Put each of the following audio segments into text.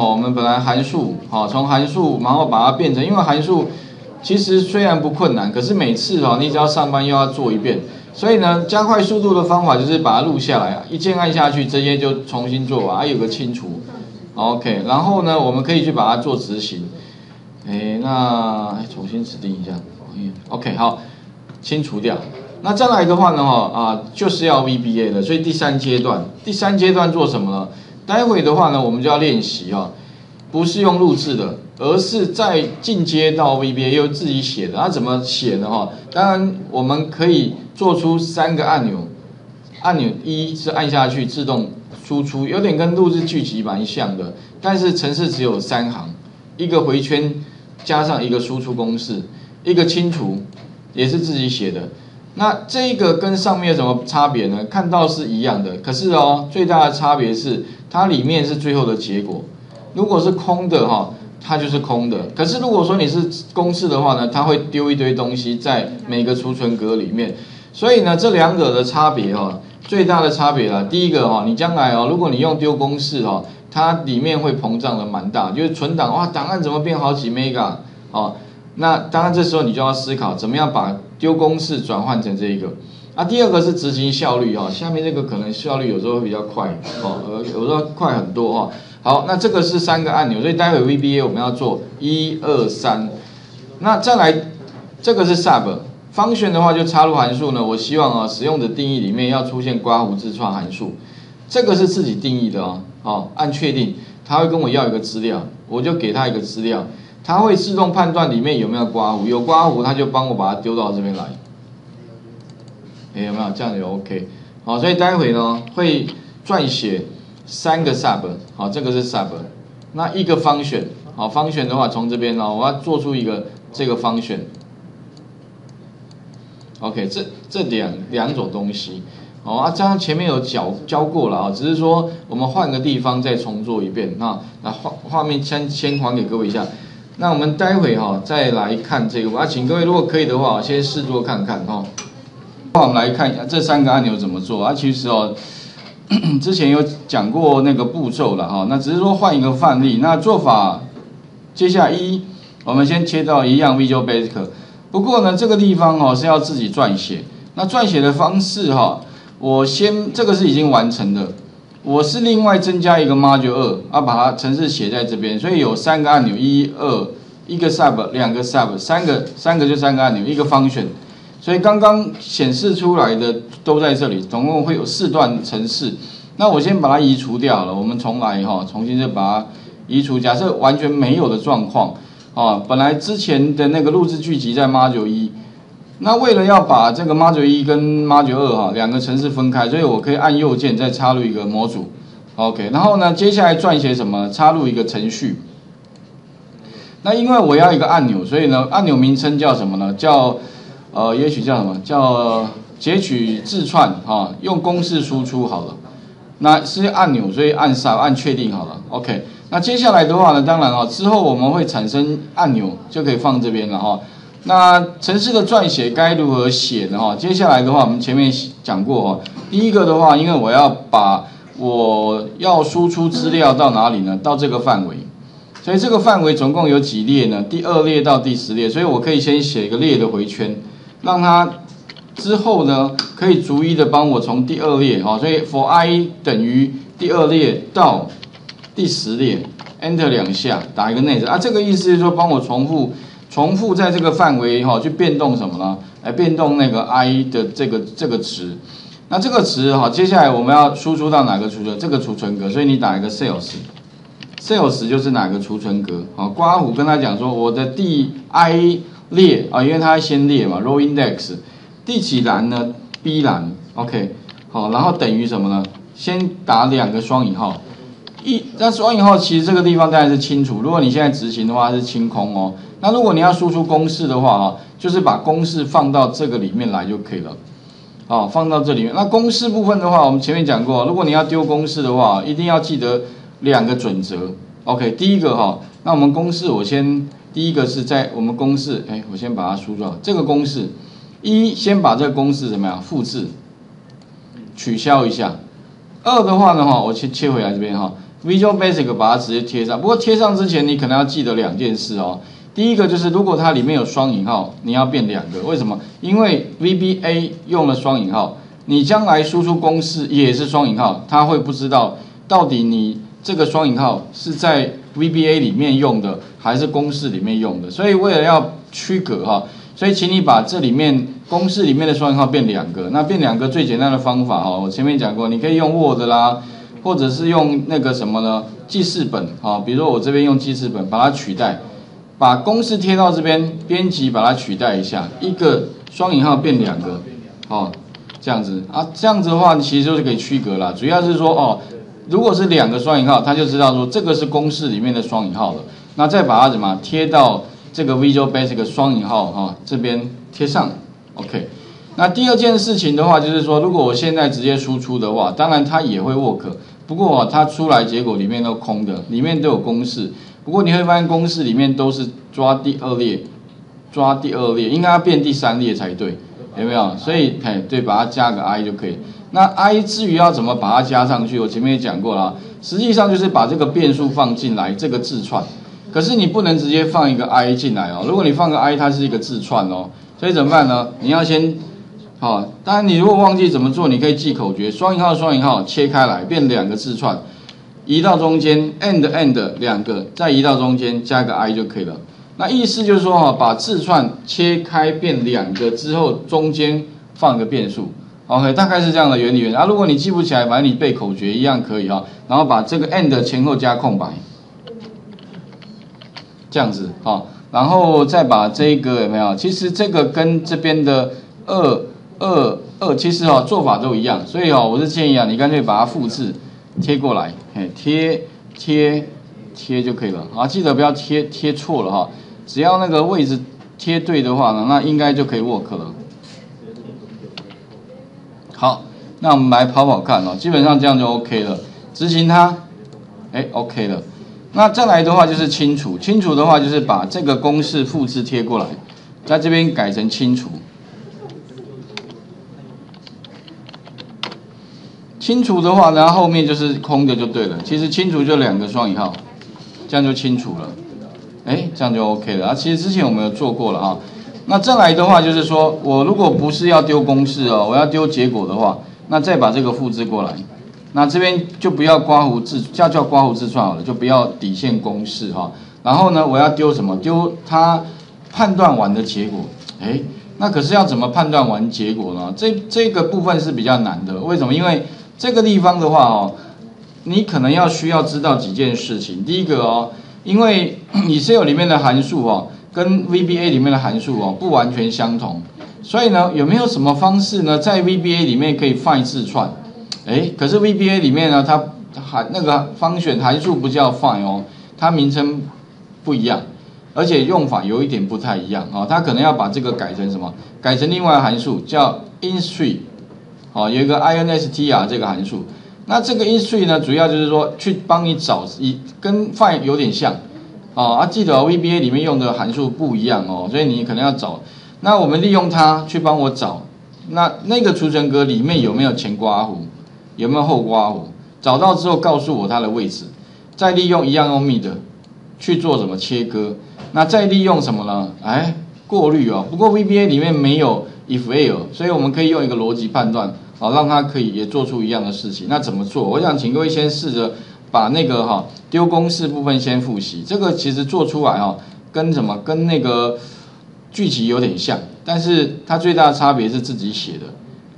哦，我们本来函数，好，从函数然后把它变成，因为函数其实虽然不困难，可是每次哦，你只要上班又要做一遍，所以呢，加快速度的方法就是把它录下来啊，一键按下去，直接就重新做完，还有个清除，OK，然后呢，我们可以去把它做执行，哎，那重新指定一下，OK，好，清除掉。那再来的话呢，哈啊，就是要 VBA 的，所以第三阶段，第三阶段做什么呢？待会的话呢，我们就要练习哈，不是用录制的，而是在进阶到 VBA 又自己写的。那怎么写呢？哈，当然我们可以做出三个按钮，按钮一是按下去自动输出，有点跟录制剧集蛮像的，但是程式只有三行，一个回圈加上一个输出公式，一个清除也是自己写的。那这个跟上面有什么差别呢？看到是一样的，可是哦，最大的差别是它里面是最后的结果。如果是空的哈，它就是空的。可是如果说你是公式的话呢，它会丢一堆东西在每个储存格里面。所以呢，这两者的差别哈，最大的差别啦，第一个哈，你将来哦，如果你用丢公式哦，它里面会膨胀的蛮大，就是存档哇，档案怎么变好几 mega 哦？那当然这时候你就要思考怎么样把。丢公式转换成这一个，啊，第二个是执行效率哈，下面这个可能效率有时候会比较快哦，呃，有时候快很多哈。好，那这个是三个按钮，所以待会 VBA 我们要做一二三。那再来，这个是 sub 方选的话就插入函数呢，我希望啊使用的定义里面要出现刮胡自创函数，这个是自己定义的哦，好，按确定，他会跟我要一个资料，我就给他一个资料。它会自动判断里面有没有刮胡，有刮胡，它就帮我把它丢到这边来。哎，有没有这样就 OK？好，所以待会呢会撰写三个 sub，好，这个是 sub，那一个方选，好，方选的话从这边呢，我要做出一个这个方选。OK，这这两两种东西，好啊，这样前面有教教过了啊，只是说我们换个地方再重做一遍啊，那画画面先先还给各位一下。那我们待会哈再来看这个啊，请各位如果可以的话，先试做看看哈。那我们来看一下这三个按钮怎么做啊？其实哦，之前有讲过那个步骤了哈。那只是说换一个范例。那做法，接下一，我们先切到一样 Visual Basic。不过呢，这个地方哦是要自己撰写。那撰写的方式哈，我先这个是已经完成的。我是另外增加一个 module 二，啊，把它程式写在这边，所以有三个按钮，一二，一个 sub，两个 sub，三个三个就三个按钮，一个 function，所以刚刚显示出来的都在这里，总共会有四段程式。那我先把它移除掉了，我们重来哈，重新再把它移除。假设完全没有的状况，啊，本来之前的那个录制剧集在 module 一。那为了要把这个 module 一跟 module 二哈两个程式分开，所以我可以按右键再插入一个模组，OK。然后呢，接下来撰写什么？插入一个程序。那因为我要一个按钮，所以呢，按钮名称叫什么呢？叫呃，也许叫什么？叫截取字串哈，用公式输出好了。那是按钮，所以按上按确定好了，OK。那接下来的话呢，当然啊，之后我们会产生按钮，就可以放这边了哈。那程式的撰写该如何写呢？哈，接下来的话，我们前面讲过哈。第一个的话，因为我要把我要输出资料到哪里呢？到这个范围，所以这个范围总共有几列呢？第二列到第十列，所以我可以先写一个列的回圈，让它之后呢可以逐一的帮我从第二列哈，所以 for i 等于第二列到第十列，enter 两下，打一个内置啊，这个意思是说帮我重复。重复在这个范围哈，去变动什么呢？来变动那个 i 的这个这个值。那这个值哈，接下来我们要输出到哪个储存？这个储存格。所以你打一个 sales，sales 就是哪个储存格？好，刮胡跟他讲说，我的第 i 列啊，因为它先列嘛，row index。第几栏呢？b 栏。OK，好，然后等于什么呢？先打两个双引号。一，那双引号其实这个地方当然是清楚。如果你现在执行的话是清空哦。那如果你要输出公式的话啊，就是把公式放到这个里面来就可以了。好，放到这里面。那公式部分的话，我们前面讲过，如果你要丢公式的话，一定要记得两个准则。OK，第一个哈，那我们公式我先第一个是在我们公式，哎，我先把它输出这个公式。一，先把这个公式怎么样复制，取消一下。二的话呢哈，我切切回来这边哈。Visual Basic 把它直接贴上。不过贴上之前，你可能要记得两件事哦。第一个就是，如果它里面有双引号，你要变两个。为什么？因为 VBA 用了双引号，你将来输出公式也是双引号，它会不知道到底你这个双引号是在 VBA 里面用的，还是公式里面用的。所以为了要区隔哈，所以请你把这里面公式里面的双引号变两个。那变两个最简单的方法哈，我前面讲过，你可以用 Word 啦，或者是用那个什么呢？记事本啊，比如说我这边用记事本把它取代。把公式贴到这边，编辑把它取代一下，一个双引号变两个，哦，这样子啊，这样子的话其实就是可以区隔了。主要是说哦，如果是两个双引号，他就知道说这个是公式里面的双引号了。那再把它怎么贴到这个 Visual Basic 双引号哈这边贴上，OK。那第二件事情的话就是说，如果我现在直接输出的话，当然它也会 work，不过它出来结果里面都空的，里面都有公式。不过你会发现公式里面都是抓第二列，抓第二列，应该要变第三列才对，有没有？所以，嘿，对，把它加个 i 就可以。那 i 至于要怎么把它加上去，我前面也讲过了，实际上就是把这个变数放进来，这个字串。可是你不能直接放一个 i 进来哦，如果你放个 i，它是一个字串哦，所以怎么办呢？你要先，好，当然你如果忘记怎么做，你可以记口诀，双引号双引号切开来变两个字串。移到中间，and and 两个，再移到中间加个 i 就可以了。那意思就是说哈，把字串切开变两个之后，中间放个变数，OK，大概是这样的原理。啊，如果你记不起来，反正你背口诀一样可以哈。然后把这个 and 前后加空白，这样子哈。然后再把这个有没有？其实这个跟这边的二二二，其实哈做法都一样。所以哈，我是建议啊，你干脆把它复制。贴过来，嘿，贴贴贴就可以了啊！记得不要贴贴错了哈，只要那个位置贴对的话呢，那应该就可以 work 了。好，那我们来跑跑看哦，基本上这样就 OK 了。执行它，哎，OK 了。那再来的话就是清除，清除的话就是把这个公式复制贴过来，在这边改成清除。清除的话，然后后面就是空的就对了。其实清除就两个双引号，这样就清除了。哎，这样就 OK 了啊。其实之前我们有做过了啊。那再来的话就是说，我如果不是要丢公式哦，我要丢结果的话，那再把这个复制过来。那这边就不要刮胡字，叫叫刮胡字串好了，就不要底线公式哈。然后呢，我要丢什么？丢它判断完的结果。哎，那可是要怎么判断完结果呢？这这个部分是比较难的。为什么？因为这个地方的话哦，你可能要需要知道几件事情。第一个哦，因为 Excel 里面的函数哦，跟 VBA 里面的函数哦不完全相同，所以呢，有没有什么方式呢，在 VBA 里面可以 find 字串？哎，可是 VBA 里面呢，它函那个方选函数不叫 find 哦，它名称不一样，而且用法有一点不太一样哦，它可能要把这个改成什么？改成另外函数叫 instr。好，有一个 instr 这个函数，那这个 instr 呢，主要就是说去帮你找一跟 find 有点像，哦啊，记得 VBA 里面用的函数不一样哦，所以你可能要找。那我们利用它去帮我找，那那个储存格里面有没有前刮弧，有没有后刮弧？找到之后告诉我它的位置，再利用一样用 mid 去做什么切割，那再利用什么呢？哎，过滤哦。不过 VBA 里面没有。if else，所以我们可以用一个逻辑判断，好，让它可以也做出一样的事情。那怎么做？我想请各位先试着把那个哈丢公式部分先复习。这个其实做出来哈，跟什么跟那个剧集有点像，但是它最大的差别是自己写的。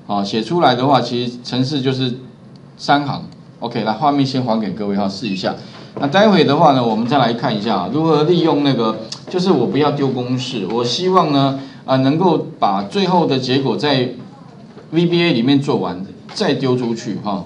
好，写出来的话，其实程式就是三行。OK，来画面先还给各位哈，试一下。那待会的话呢，我们再来看一下如何利用那个，就是我不要丢公式，我希望呢。啊，能够把最后的结果在 VBA 里面做完，再丢出去哈。